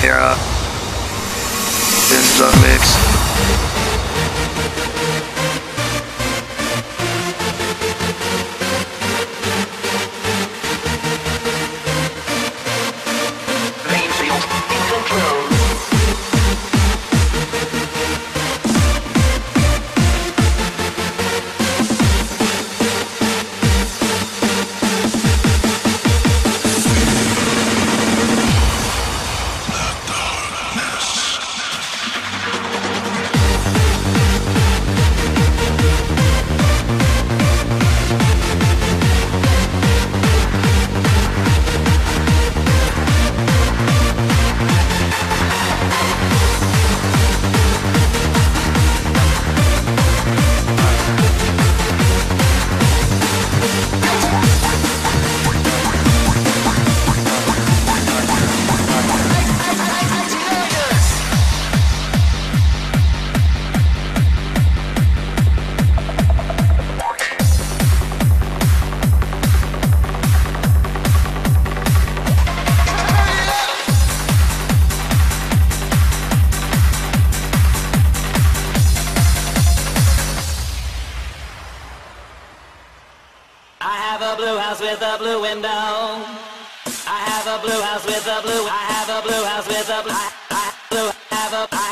Kera uh, is the mix. house with a blue window. I have a blue house with a blue. I have a blue house with a blue. I, I blue have a. I,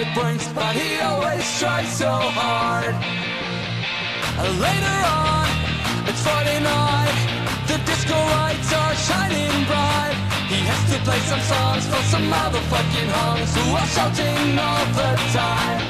it brings, but he always tries so hard. Later on, it's Friday night, the disco lights are shining bright. He has to play some songs for some motherfucking hongs who are shouting all the time.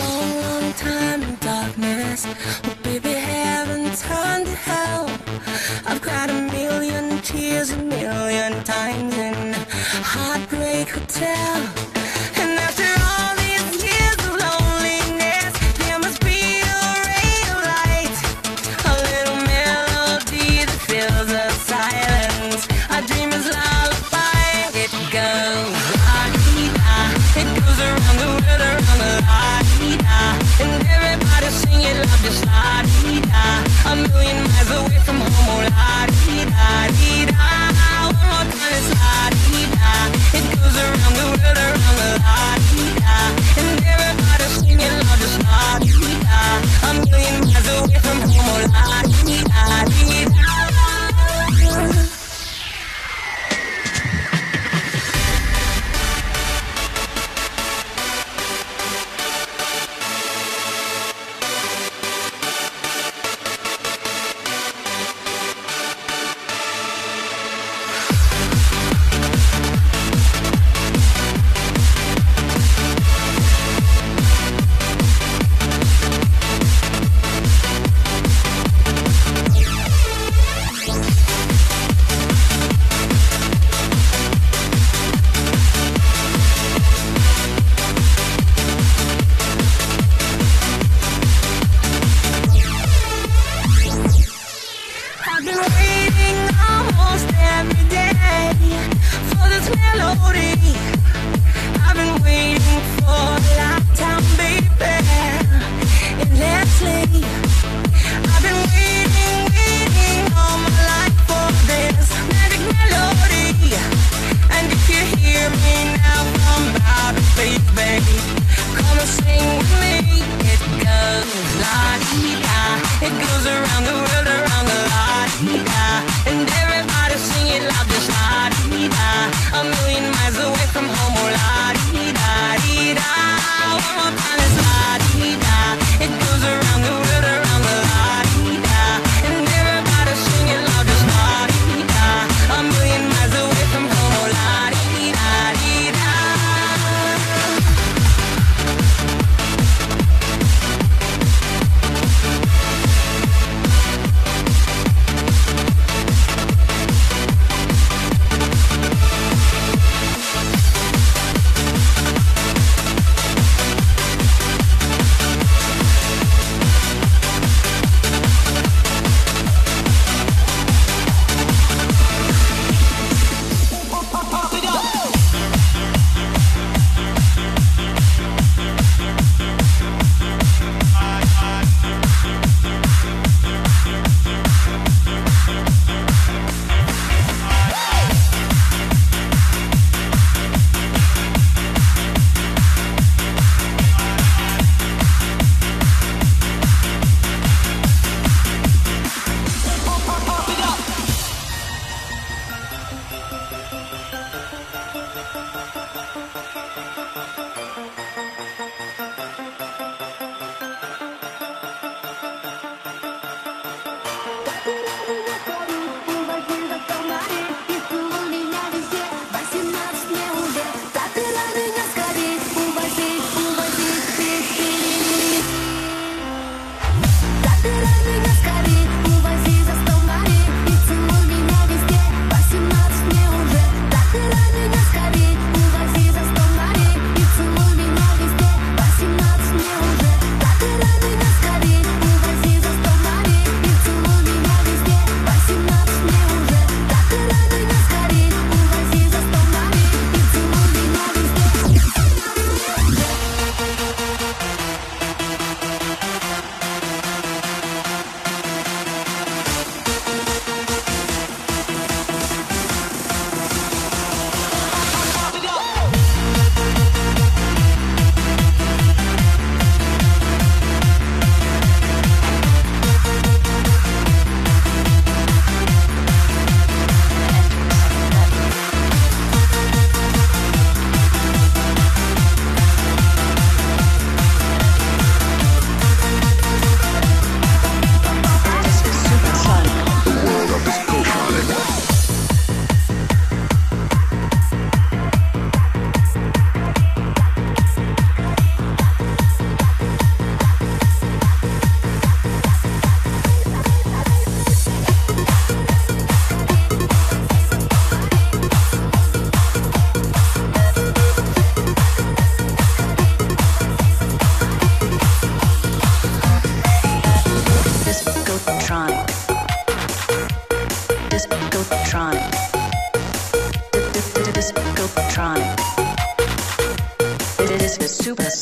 long, long time in darkness. But baby, heaven turned to hell. I've cried a million tears a million times in Heartbreak Hotel.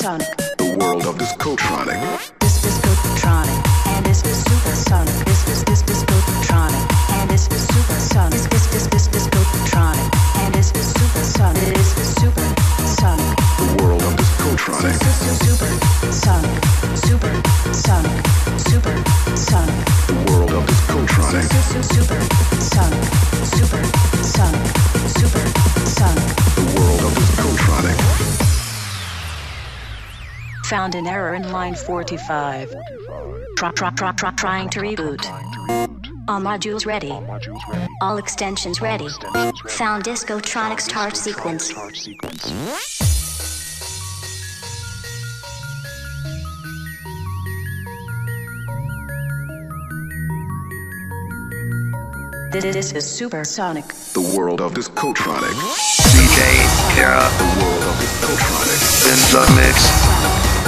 Supersonic. The world of Discotronic. This discotronic. And this is supersonic. This is this discotronic. And this is supersonic. This this this this discotronic. And this is supersonic. It is supersonic. The world of Discotronic. Supersonic. Supersonic. Supersonic. The world of Discotronic. Supersonic. Supersonic. Found an error in line 45. Try, try, try, try, trying to reboot. All modules ready. All extensions ready. Found Discotronic start sequence. This is supersonic. The world of Discotronic. DJ Kera The world of Discotronic. in the mix.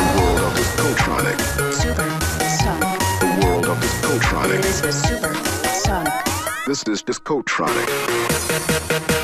Of Discotronic. Supersonic. The world of Discotronic. This is supersonic. This is Discotronic.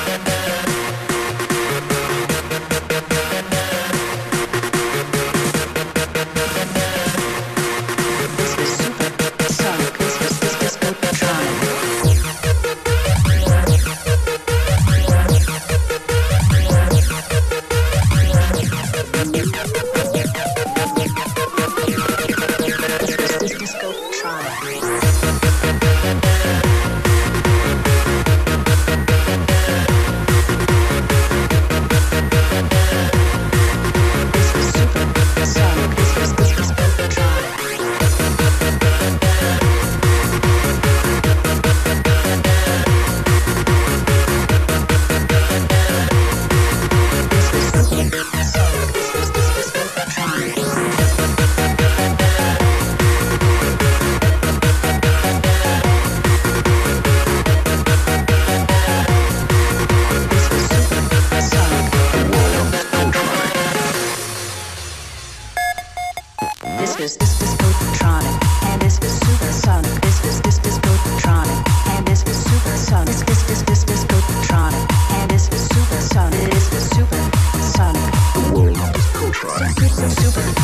super. super.